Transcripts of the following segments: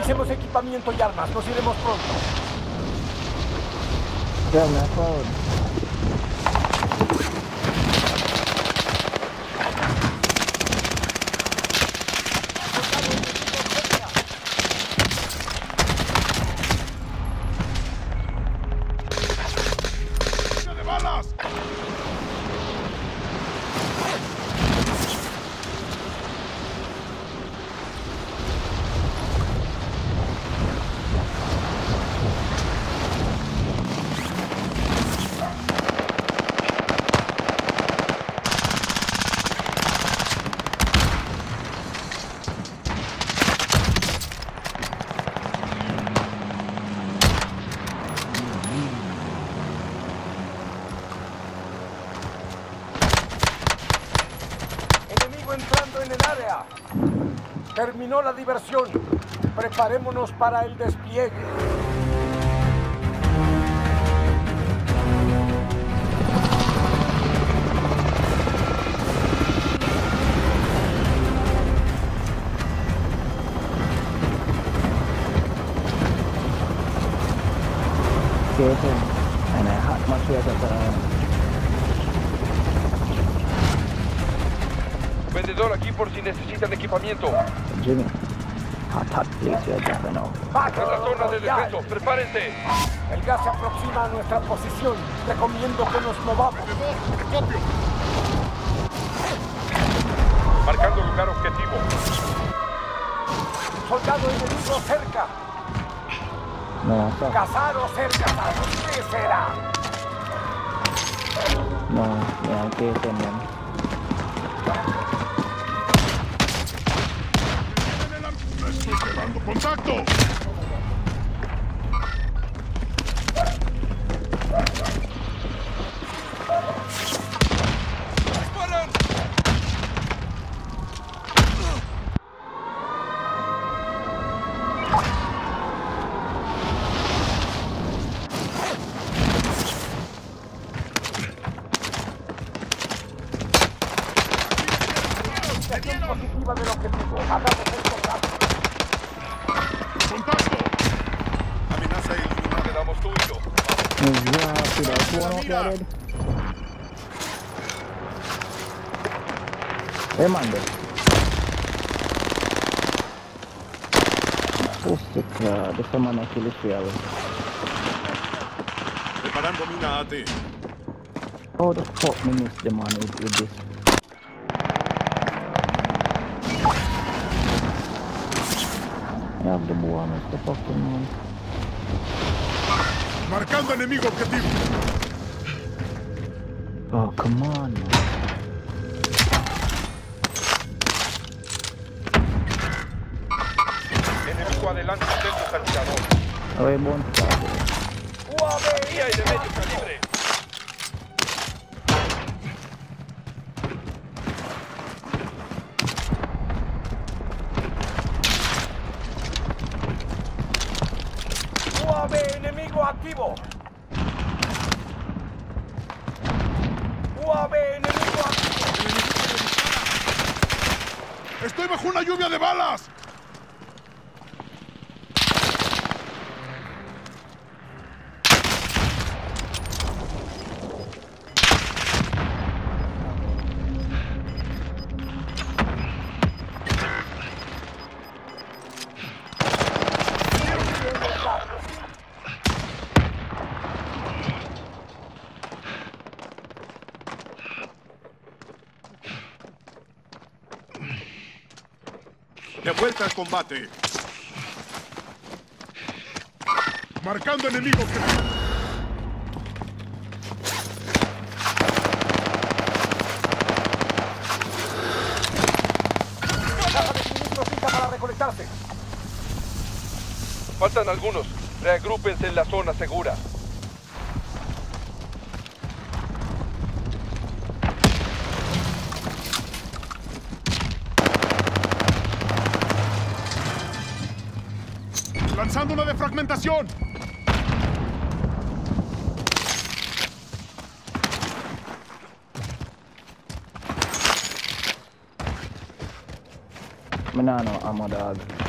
Revisemos equipamiento y armas. Nos iremos pronto. de balas! Enemigo entrando en el área. Terminó la diversión. Preparémonos para el despliegue. Vendedor aquí por si necesitan equipamiento. Jimmy. Hot, please, you're jumping off. En la zona de descenso, prepárense. El gas se aproxima a nuestra posición. Recomiendo que nos movamos. ¡Copio! Marcando lugar objetivo. Soldado enemigo cerca. No, eso. Cazar o ser cazado. ¿Qué será? No, ya hay que tener. ¡Contacto! Where am I? Pussica, deixa eu mandar aquele fiel. Preparando mina AT. How the fuck we miss the money with this? I have the boy, Mr. Fucking man. Marcando enemigo objetivo. Oh, come on. Enemigo adelante, atento al tirador. A ver, buen trabajo. Y hay de medio calibre. Enemigo activo. UAV enemigo activo. ¡Estoy bajo una lluvia de balas! De vuelta al combate. Marcando enemigo objetivo. Caja de suministros lista para recolectarse. Faltan algunos. Reagrúpense en la zona segura. Me nah know ammo dog.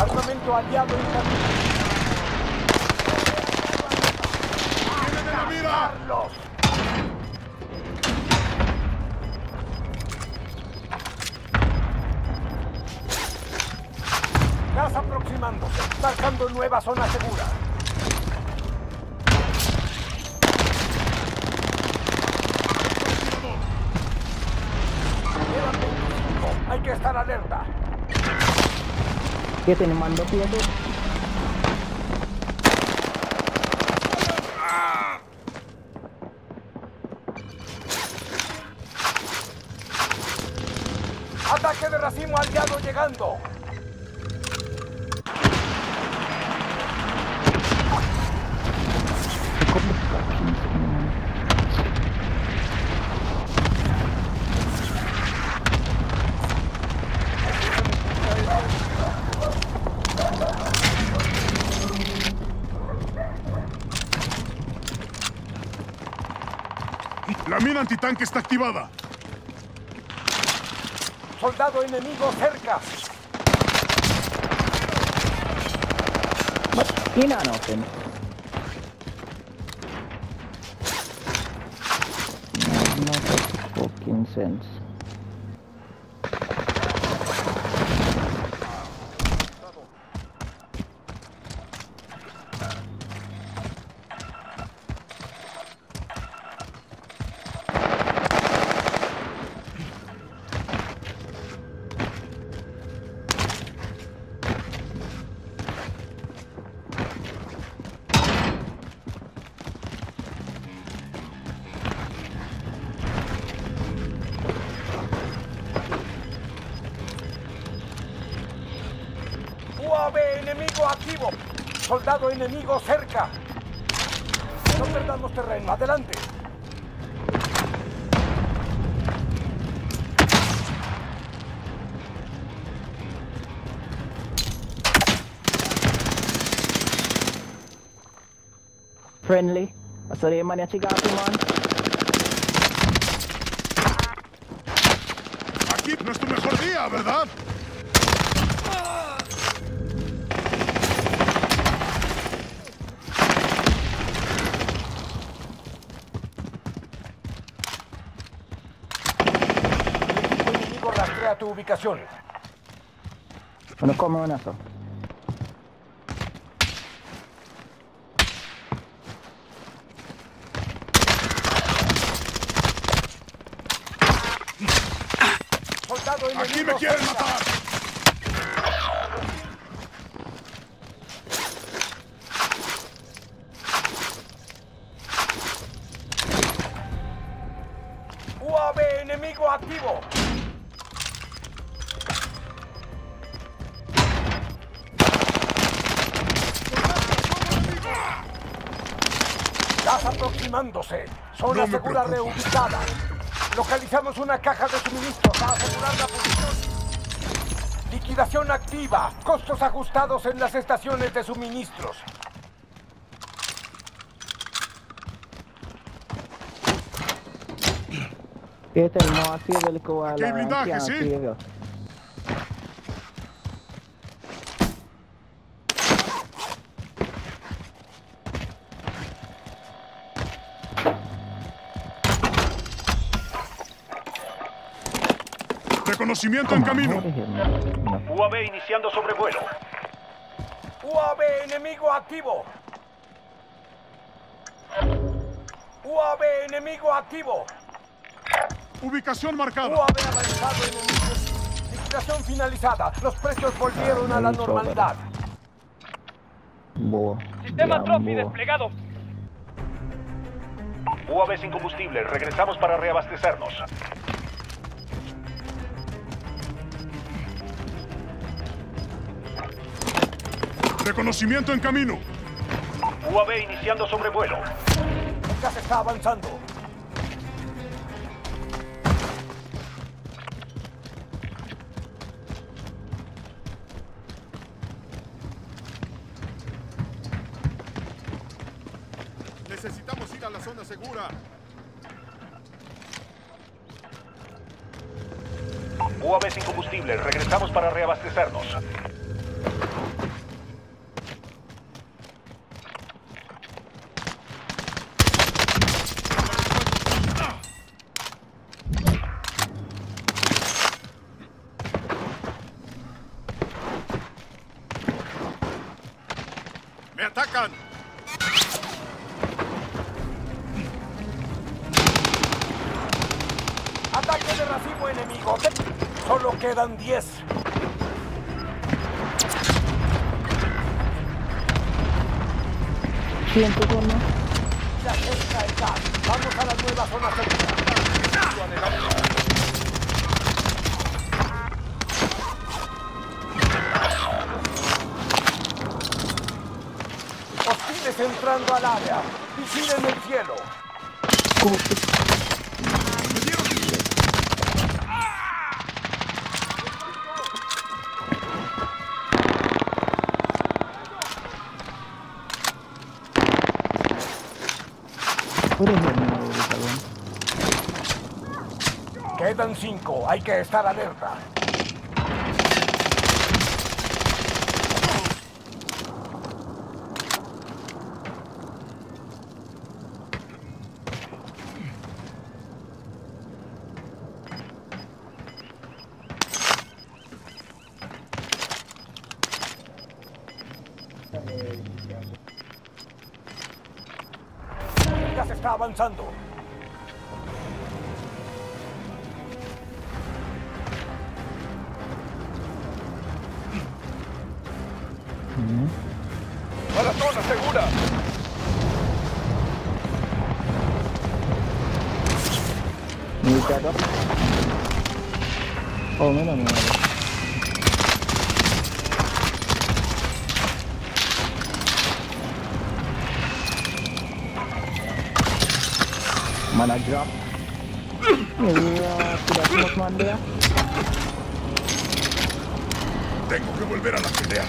Armamento aliado en camino. ¡Tienen en la mira! Gas aproximándose, marcando nueva zona segura. Quedan 25. Hay que estar alerta. ¿Qué tiene mando quieto? Ataque de racimo aliado llegando. La mina antitanque está activada. Soldado enemigo cerca. And open. No, no fucking sense. Enemigo activo. Soldado enemigo cerca. No perdamos terreno. Adelante. Friendly. Asali man ya chigati man. Aquí no es tu mejor día, ¿verdad? Tu ubicación. Come on eso? Soldado enemigo Aquí me quieren matar. Aproximándose. Zona No segura reubicada. Localizamos una caja de suministro para asegurar la posición. Liquidación activa. Costos ajustados en las estaciones de suministros. Peter mo así del ko Aquí hay blindaje, ¿sí? Reconocimiento en camino. UAV iniciando sobrevuelo. UAV enemigo activo. UAV enemigo activo. Ubicación marcada. UAV avanzado enemigo. Liquidación finalizada. Los precios volvieron a la normalidad. Boa. Sistema Trophy boa. desplegado. UAV sin combustible. Regresamos para reabastecernos. Reconocimiento en camino. UAV iniciando sobrevuelo. El gas está avanzando. Necesitamos ir a la zona segura. UAV sin combustible. Regresamos para reabastecernos. Quedan 10. Siento como. Se acerca el gas. Vamos a la nueva zona segura. Entrando al área. Vigilen el cielo. Quedan 5. Hay que estar alerta. Está avanzando. ¡A la zona segura! Militado. Oh, mira, mira. Mana drop. Mira, teman dia. Tengo que volver a la pelea.